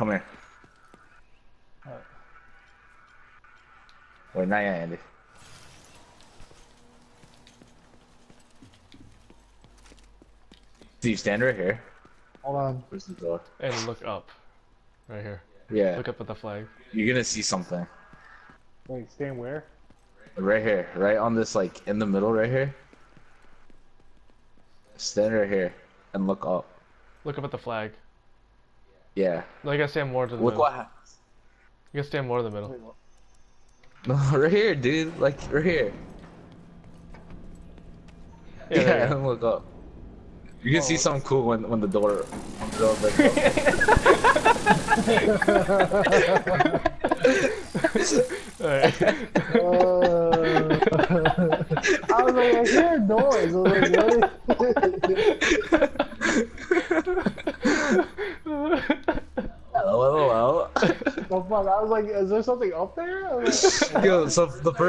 Come here. Alright. Wait, not yet, Andy. Do you stand right here? Hold on. Where's the door? And look up. Right here. Yeah. Look up at the flag. You're gonna see something. Wait, stand where? Right here. Right on this, like, in the middle right here. Stand right here and look up. Look up at the flag. Yeah. No, you gotta stand more to the Look middle. what happens. You gotta stand more to the middle. Wait, what? No, right here, dude. Like, right here. Yeah, Yeah, there you look up. You can see Oh. something cool when, when the door, when the door opens up. Alright. Uh, I was like, I hear a noise. I was like, what? Hello, oh, fuck? I was like, is there something up there? Like. Yo, so the first.